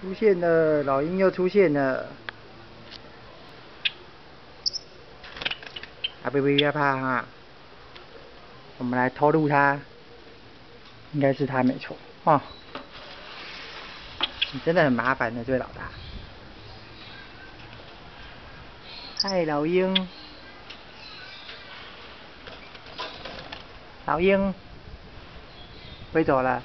出现了，老鹰又出现了。啊，不不要怕哈，我们来偷录它，应该是它没错哦。你真的很麻烦的，这位老大。嗨，老鹰，老鹰，飞走了。